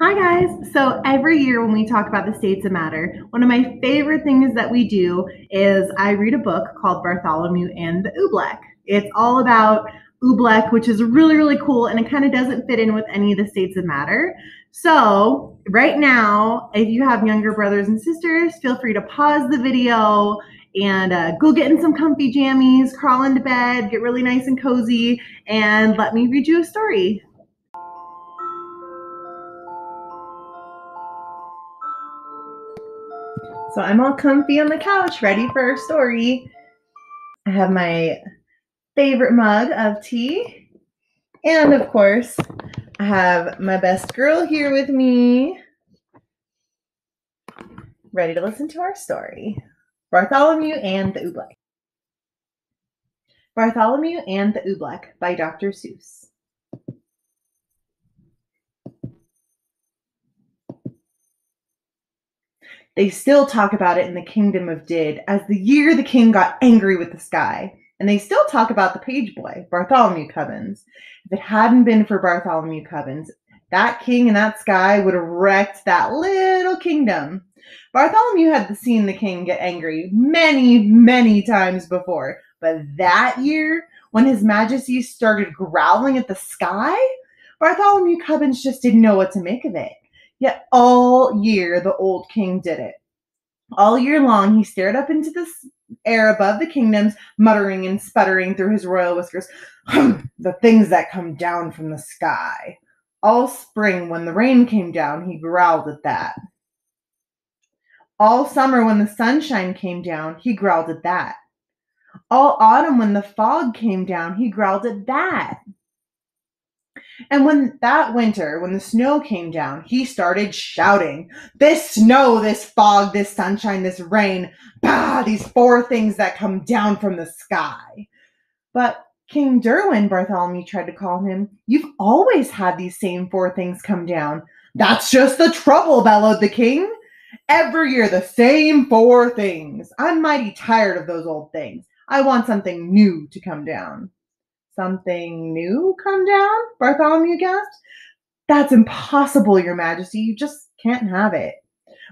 Hi, guys. So, every year when we talk about the states that matter, one of my favorite things that we do is I read a book called Bartholomew and the Oobleck. It's all about Oobleck, which is really, really cool, and it kind of doesn't fit in with any of the states that matter. So, right now, if you have younger brothers and sisters, feel free to pause the video and uh, go get in some comfy jammies, crawl into bed, get really nice and cozy, and let me read you a story. So I'm all comfy on the couch, ready for our story. I have my favorite mug of tea. And of course, I have my best girl here with me, ready to listen to our story Bartholomew and the Oobleck. Bartholomew and the Oobleck by Dr. Seuss. They still talk about it in the kingdom of Didd as the year the king got angry with the sky. And they still talk about the page boy, Bartholomew Cubbins. If it hadn't been for Bartholomew Cubbins, that king in that sky would have wrecked that little kingdom. Bartholomew had seen the king get angry many, many times before. But that year, when his majesty started growling at the sky, Bartholomew Cubbins just didn't know what to make of it. Yet all year the old king did it. All year long he stared up into the air above the kingdoms, muttering and sputtering through his royal whiskers, the things that come down from the sky. All spring, when the rain came down, he growled at that. All summer, when the sunshine came down, he growled at that. All autumn, when the fog came down, he growled at that. And when that winter, when the snow came down, he started shouting, This snow, this fog, this sunshine, this rain, bah, these four things that come down from the sky. But King Derwin, Bartholomew tried to call him, You've always had these same four things come down. That's just the trouble, bellowed the king. Every year, the same four things. I'm mighty tired of those old things. I want something new to come down something new come down? Bartholomew gasped. That's impossible, your majesty. You just can't have it.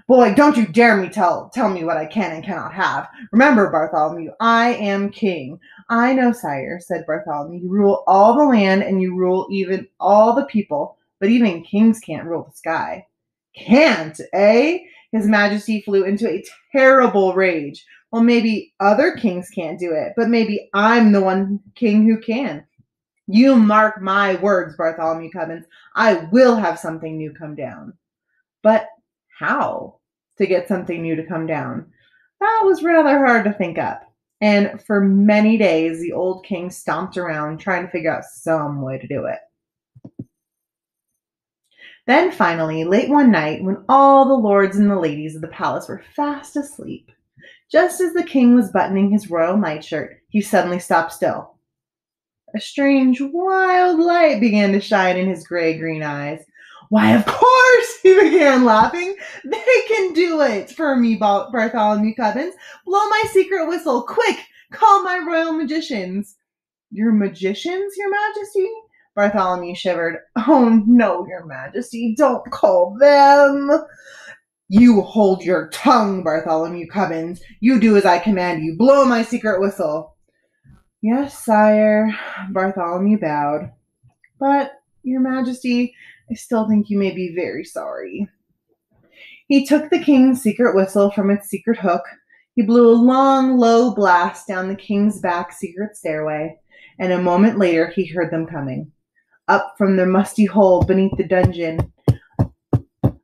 Boy, don't you dare me tell tell me what I can and cannot have. Remember, Bartholomew, I am king. I know, sire, said Bartholomew. You rule all the land and you rule even all the people, but even kings can't rule the sky. Can't, eh? His majesty flew into a terrible rage well, maybe other kings can't do it, but maybe I'm the one king who can. You mark my words, Bartholomew Cubbins. I will have something new come down. But how to get something new to come down? That was rather hard to think up. And for many days, the old king stomped around trying to figure out some way to do it. Then finally, late one night, when all the lords and the ladies of the palace were fast asleep, just as the king was buttoning his royal nightshirt, he suddenly stopped still. A strange, wild light began to shine in his gray green eyes. Why, of course, he began laughing. They can do it for me, Bartholomew Cubbins. Blow my secret whistle, quick! Call my royal magicians. Your magicians, your majesty? Bartholomew shivered. Oh, no, your majesty, don't call them. You hold your tongue, Bartholomew Cubbins. You do as I command you. Blow my secret whistle. Yes, sire, Bartholomew bowed. But, your majesty, I still think you may be very sorry. He took the king's secret whistle from its secret hook. He blew a long, low blast down the king's back secret stairway, and a moment later he heard them coming. Up from their musty hole beneath the dungeon,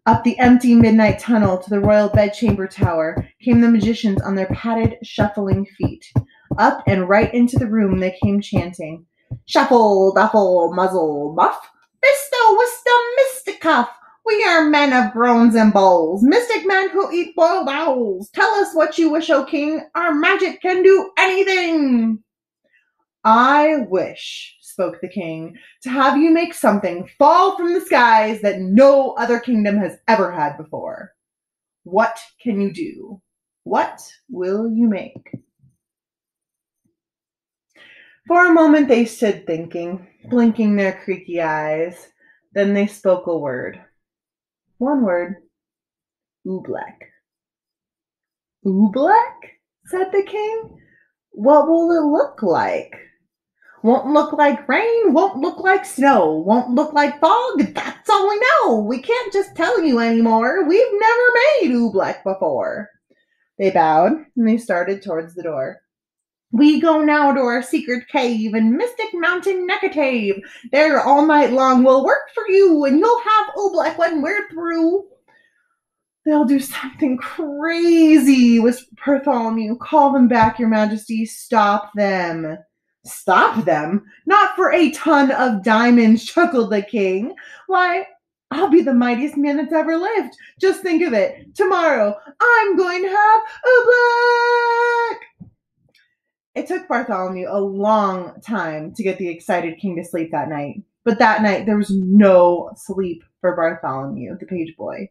up the empty midnight tunnel to the royal bedchamber tower came the magicians on their padded, shuffling feet. Up and right into the room they came chanting, Shuffle, duffle, muzzle, muff, Bisto, wisdom, mysticuff. We are men of groans and bowls, mystic men who eat boiled owls. Tell us what you wish, O king. Our magic can do anything. I wish, spoke the king, to have you make something fall from the skies that no other kingdom has ever had before. What can you do? What will you make? For a moment they stood thinking, blinking their creaky eyes. Then they spoke a word. One word. Oobleck. Oobleck? said the king. What will it look like? Won't look like rain, won't look like snow, won't look like fog. That's all we know. We can't just tell you anymore. We've never made Oobleck before. They bowed and they started towards the door. We go now to our secret cave in Mystic Mountain Neeka-Tave. There all night long we'll work for you, and you'll have Oobleck when we're through. They'll do something crazy, whispered Bartholomew. Call them back, your majesty. Stop them. Stop them? Not for a ton of diamonds, chuckled the king. Why, I'll be the mightiest man that's ever lived. Just think of it. Tomorrow, I'm going to have Oobleck. It took Bartholomew a long time to get the excited king to sleep that night. But that night, there was no sleep for Bartholomew, the page boy.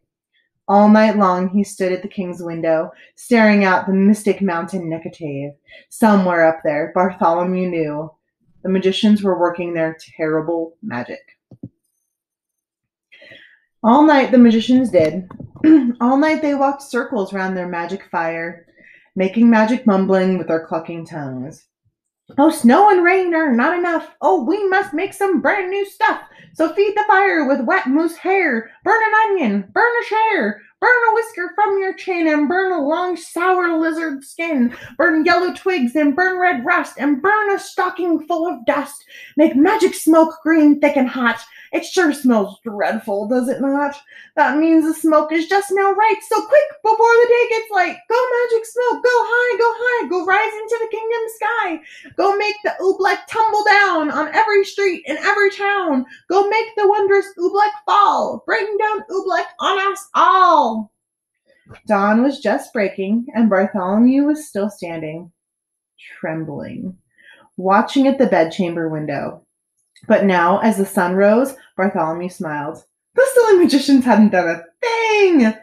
All night long, he stood at the king's window, staring out the mystic mountain Neeka-Tave. Somewhere up there, Bartholomew knew the magicians were working their terrible magic. All night, the magicians did. All night, they walked circles round their magic fire making magic mumbling with their clucking tongues. Oh, snow and rain are not enough. Oh, we must make some brand new stuff. So feed the fire with wet moose hair. Burn an onion. Burn a share. Burn a whisker from your chin and burn a long sour lizard skin. Burn yellow twigs and burn red rust and burn a stocking full of dust. Make magic smoke green, thick, and hot. It sure smells dreadful, does it not? That means the smoke is just now right. So quick, before the day gets light, go magic smoke, go high, go high, go rise into the kingdom sky. Go make the oobleck tumble down on every street in every town. Go make the wondrous oobleck fall. Bring down oobleck on us all. Dawn was just breaking, and Bartholomew was still standing, trembling, watching at the bedchamber window. But now, as the sun rose, Bartholomew smiled. The silly magicians hadn't done a thing!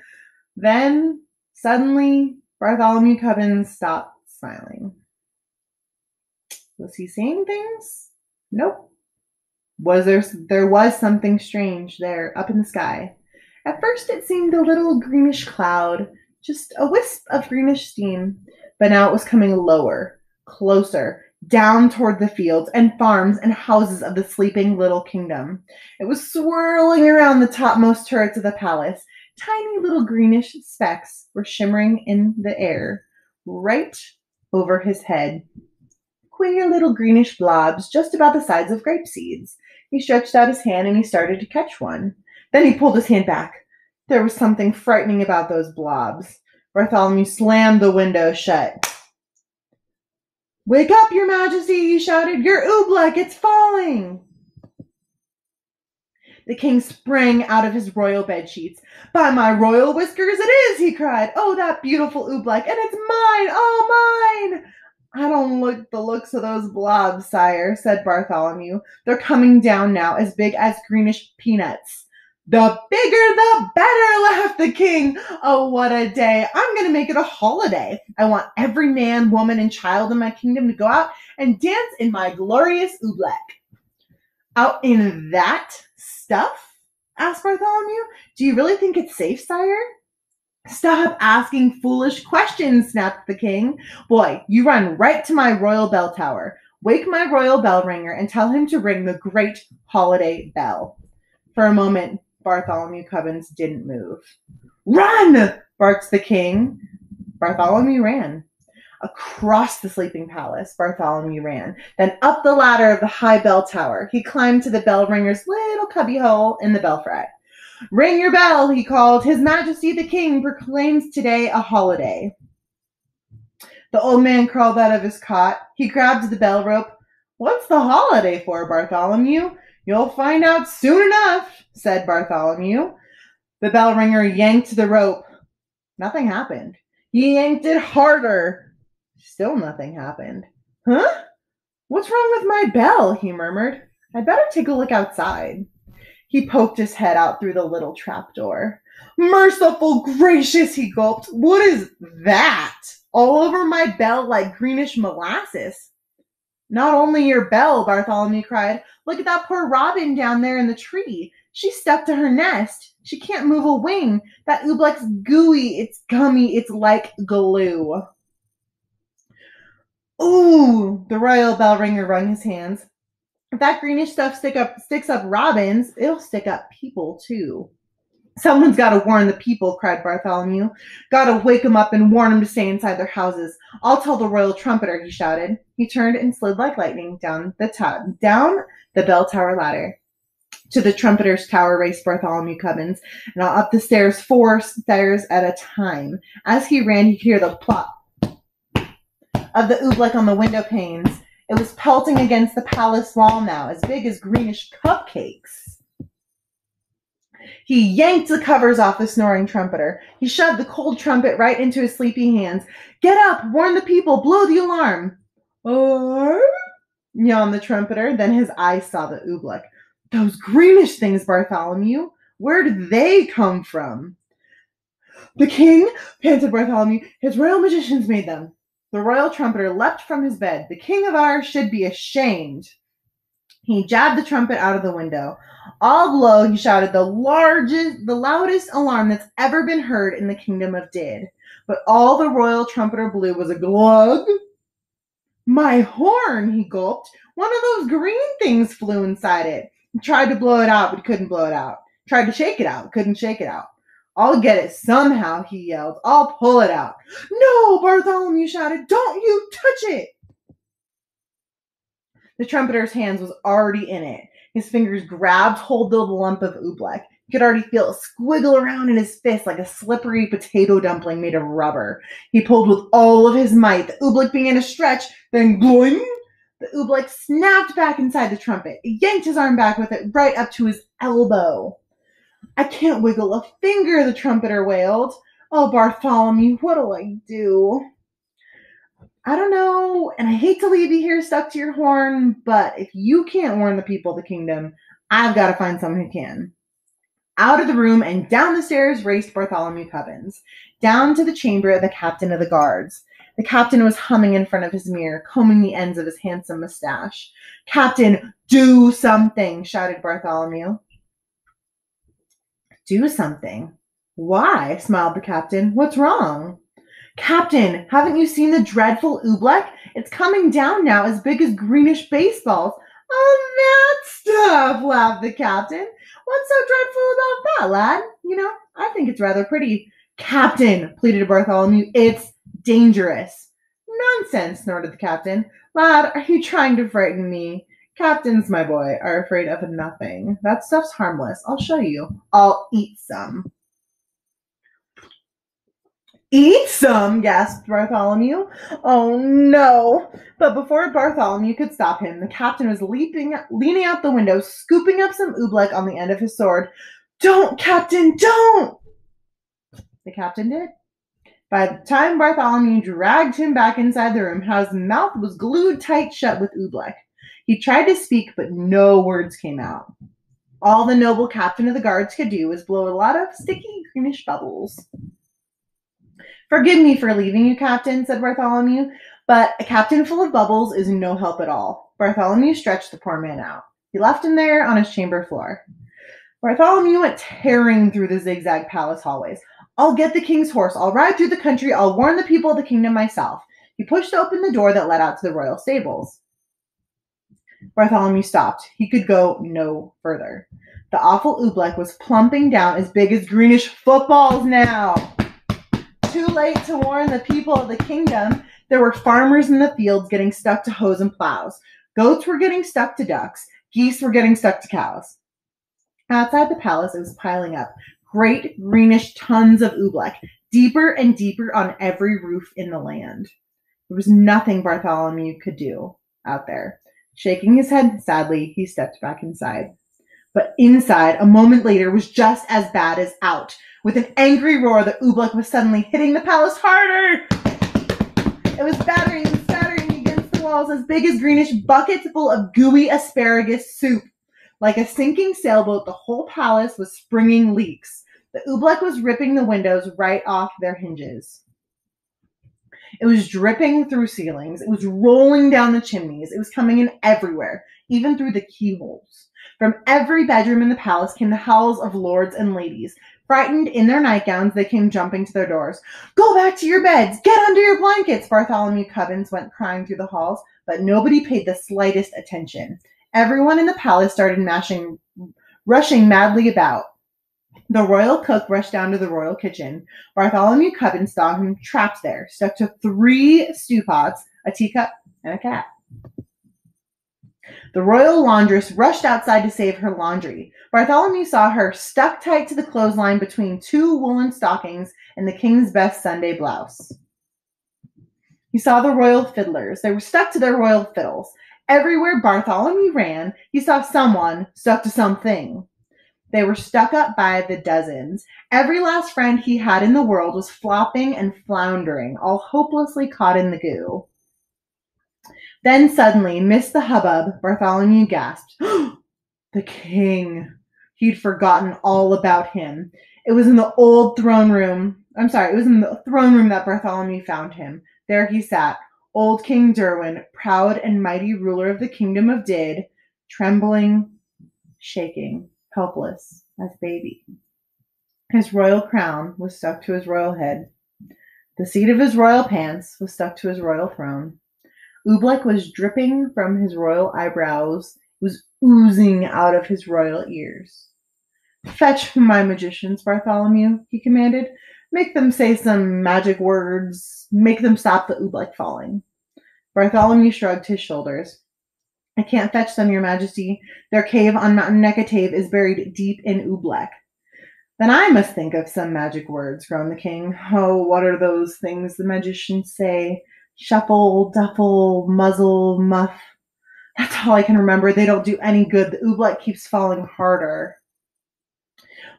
Then, suddenly, Bartholomew Cubbins stopped smiling. Was he seeing things? Nope. Was there there was something strange there up in the sky. At first it seemed a little greenish cloud, just a wisp of greenish steam, but now it was coming lower, closer, down toward the fields and farms and houses of the sleeping little kingdom. It was swirling around the topmost turrets of the palace. Tiny little greenish specks were shimmering in the air right over his head. Queer little greenish blobs just about the size of grape seeds. He stretched out his hand and he started to catch one. Then he pulled his hand back. There was something frightening about those blobs. Bartholomew slammed the window shut. Wake up, your majesty, he shouted. Your oobleck, it's falling. The king sprang out of his royal bed sheets. By my royal whiskers, it is, he cried. Oh, that beautiful oobleck, and it's mine, oh, mine. I don't like the looks of those blobs, sire, said Bartholomew. They're coming down now, as big as greenish peanuts. The bigger the better, laughed the king. Oh, what a day. I'm going to make it a holiday. I want every man, woman, and child in my kingdom to go out and dance in my glorious oobleck. Out in that stuff? asked Bartholomew. Do you really think it's safe, sire? Stop asking foolish questions, snapped the king. Boy, you run right to my royal bell tower. Wake my royal bell ringer and tell him to ring the great holiday bell. For a moment, Bartholomew Cubbins didn't move. Run! barks the king. Bartholomew ran. Across the sleeping palace, Bartholomew ran. Then up the ladder of the high bell tower. He climbed to the bell ringer's little cubbyhole in the belfry. Ring your bell, he called. His Majesty the King proclaims today a holiday. The old man crawled out of his cot. He grabbed the bell rope. What's the holiday for, Bartholomew? You'll find out soon enough, said Bartholomew. The bell ringer yanked the rope. Nothing happened. He yanked it harder. Still nothing happened. Huh? What's wrong with my bell? he murmured. I'd better take a look outside. He poked his head out through the little trap door. Merciful gracious, he gulped. What is that? All over my bell like greenish molasses. Not only your bell, Bartholomew cried. Look at that poor robin down there in the tree. She's stuck to her nest. She can't move a wing. That oobleck's gooey. It's gummy. It's like glue. Ooh, the royal bell ringer wrung his hands. If that greenish stuff stick up sticks up robins, it'll stick up people too. Someone's got to warn the people, cried Bartholomew. Got to wake 'em up and warn 'em to stay inside their houses. I'll tell the royal trumpeter, he shouted. He turned and slid like lightning down the ta- down the bell tower ladder. To the trumpeter's tower raced Bartholomew Cubbins, and up the stairs, four stairs at a time. As he ran, he could hear the plop of the oobleck on the window panes. It was pelting against the palace wall now, as big as greenish cupcakes. He yanked the covers off the snoring trumpeter. He shoved the cold trumpet right into his sleepy hands. Get up, warn the people, blow the alarm. Oh, yawned the trumpeter. Then his eyes saw the oobleck. Those greenish things, Bartholomew. Where did they come from? The king, panted Bartholomew. His royal magicians made them. The royal trumpeter leapt from his bed. The king of ours should be ashamed. He jabbed the trumpet out of the window. He shouted the largest, the loudest alarm that's ever been heard in the kingdom of Didd. But all the royal trumpeter blew was a glug. My horn, he gulped. One of those green things flew inside it. He tried to blow it out, but couldn't blow it out. Tried to shake it out, couldn't shake it out. I'll get it somehow, he yelled. I'll pull it out. No, Bartholomew shouted. Don't you touch it. The trumpeter's hands was already in it. His fingers grabbed hold of the lump of oobleck. He could already feel it squiggle around in his fist like a slippery potato dumpling made of rubber. He pulled with all of his might. The oobleck began to stretch, then gloing. The oobleck snapped back inside the trumpet. He yanked his arm back with it right up to his elbow. I can't wiggle a finger, the trumpeter wailed. Oh, Bartholomew, what'll I do? I don't know, and I hate to leave you here stuck to your horn, but if you can't warn the people of the kingdom, I've got to find someone who can. Out of the room and down the stairs raced Bartholomew Cubbins, down to the chamber of the captain of the guards. The captain was humming in front of his mirror, combing the ends of his handsome mustache. Captain, do something, shouted Bartholomew. Do something. Why? smiled the captain. What's wrong? Captain, haven't you seen the dreadful oobleck? It's coming down now as big as greenish baseballs. Oh, that stuff, laughed the captain. What's so dreadful about that, lad? You know, I think it's rather pretty. Captain, pleaded Bartholomew, it's dangerous. Nonsense, snorted the captain. Lad, are you trying to frighten me? Captains, my boy, are afraid of nothing. That stuff's harmless. I'll show you. I'll eat some. Eat some, gasped Bartholomew. Oh no! But before Bartholomew could stop him, the captain was leaping, leaning out the window, scooping up some oobleck on the end of his sword. Don't, Captain, don't! The captain did. By the time Bartholomew dragged him back inside the room, his mouth was glued tight shut with oobleck. He tried to speak, but no words came out. All the noble captain of the guards could do was blow a lot of sticky greenish bubbles. Forgive me for leaving you, Captain, said Bartholomew, but a captain full of bubbles is no help at all. Bartholomew stretched the poor man out. He left him there on his chamber floor. Bartholomew went tearing through the zigzag palace hallways. I'll get the king's horse. I'll ride through the country. I'll warn the people of the kingdom myself. He pushed open the door that led out to the royal stables. Bartholomew stopped. He could go no further. The awful oobleck was plumping down as big as greenish footballs now. Too late to warn the people of the kingdom. There were farmers in the fields getting stuck to hoes and plows. Goats were getting stuck to ducks. Geese were getting stuck to cows. Outside the palace, it was piling up. Great greenish tons of oobleck, deeper and deeper on every roof in the land. There was nothing Bartholomew could do out there. Shaking his head sadly, he stepped back inside. But inside, a moment later, was just as bad as out. With an angry roar, the oobleck was suddenly hitting the palace harder. It was battering and spattering against the walls as big as greenish buckets full of gooey asparagus soup. Like a sinking sailboat, the whole palace was springing leaks. The oobleck was ripping the windows right off their hinges. It was dripping through ceilings. It was rolling down the chimneys. It was coming in everywhere, even through the keyholes. From every bedroom in the palace came the howls of lords and ladies. Frightened in their nightgowns, they came jumping to their doors. Go back to your beds! Get under your blankets! Bartholomew Cubbins went crying through the halls, but nobody paid the slightest attention. Everyone in the palace started mashing, rushing madly about. The royal cook rushed down to the royal kitchen. Bartholomew Cubbins saw him trapped there, stuck to three stew pots, a teacup, and a cat. The royal laundress rushed outside to save her laundry. Bartholomew saw her stuck tight to the clothesline between two woolen stockings and the king's best Sunday blouse. He saw the royal fiddlers. They were stuck to their royal fiddles. Everywhere Bartholomew ran, he saw someone stuck to something. They were stuck up by the dozens. Every last friend he had in the world was flopping and floundering, all hopelessly caught in the goo. Then suddenly, amidst the hubbub, Bartholomew gasped, The king! He'd forgotten all about him. It was in the old throne room. I'm sorry, it was in the throne room that Bartholomew found him. There he sat, old King Derwin, proud and mighty ruler of the kingdom of Didd, trembling, shaking helpless as baby. His royal crown was stuck to his royal head. The seat of his royal pants was stuck to his royal throne. Oobleck was dripping from his royal eyebrows, was oozing out of his royal ears. Fetch my magicians, Bartholomew, he commanded. Make them say some magic words. Make them stop the Oobleck falling. Bartholomew shrugged his shoulders. I can't fetch them, your majesty. Their cave on Mountain Neeka-Tave is buried deep in Oobleck. Then I must think of some magic words, groaned the king. Oh, what are those things the magicians say? Shuffle, duffle, muzzle, muff. That's all I can remember. They don't do any good. The oobleck keeps falling harder.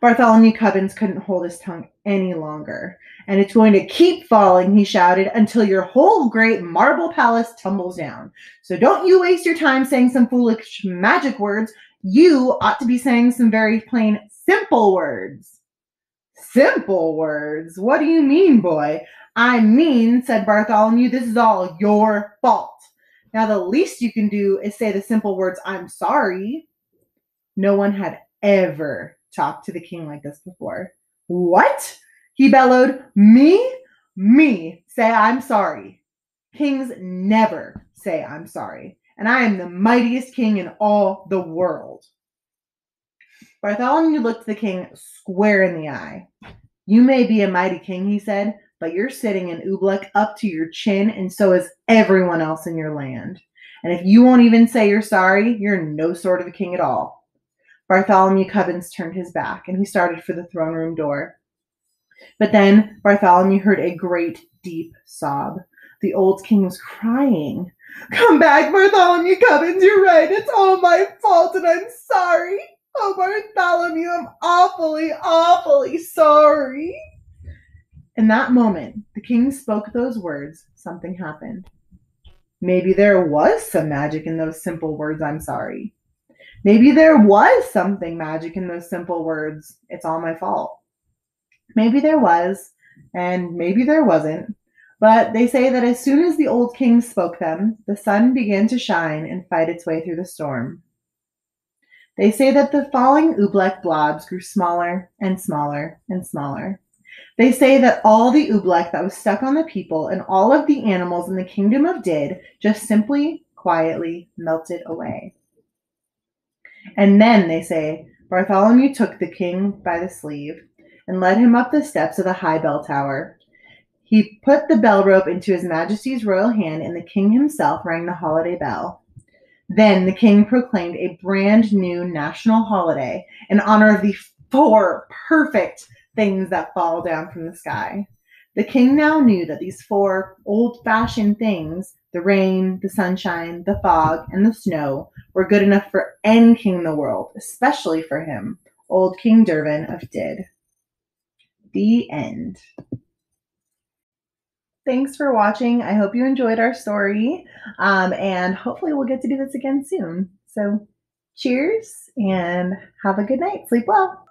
Bartholomew Cubbins couldn't hold his tongue any longer. And it's going to keep falling, he shouted, until your whole great marble palace tumbles down. So don't you waste your time saying some foolish magic words. You ought to be saying some very plain, simple words. Simple words? What do you mean, boy? I mean, said Bartholomew, this is all your fault. Now, the least you can do is say the simple words, I'm sorry. No one had ever talked to the king like this before. What? He bellowed, Me? Me say I'm sorry. Kings never say I'm sorry, and I am the mightiest king in all the world. Bartholomew looked the king square in the eye. You may be a mighty king, he said, but you're sitting in Oobleck up to your chin, and so is everyone else in your land. And if you won't even say you're sorry, you're no sort of a king at all. Bartholomew Cubbins turned his back, and he started for the throne room door. But then Bartholomew heard a great, deep sob. The old king was crying. Come back, Bartholomew Cubbins, you're right. It's all my fault, and I'm sorry. Oh, Bartholomew, I'm awfully, awfully sorry. In that moment, the king spoke those words, something happened. Maybe there was some magic in those simple words, I'm sorry. Maybe there was something magic in those simple words, it's all my fault. Maybe there was, and maybe there wasn't. But they say that as soon as the old king spoke them, the sun began to shine and fight its way through the storm. They say that the falling oobleck blobs grew smaller and smaller and smaller. They say that all the oobleck that was stuck on the people and all of the animals in the kingdom of Didd just simply, quietly melted away. And then, they say, Bartholomew took the king by the sleeve and led him up the steps of the high bell tower. He put the bell rope into his majesty's royal hand, and the king himself rang the holiday bell. Then the king proclaimed a brand new national holiday in honor of the four perfect things that fall down from the sky. The king now knew that these four old fashioned things the rain, the sunshine, the fog, and the snow were good enough for any king in the world, especially for him, old King Derwin of Didd. The end. Thanks for watching. I hope you enjoyed our story, um, and hopefully, we'll get to do this again soon. So, cheers and have a good night. Sleep well.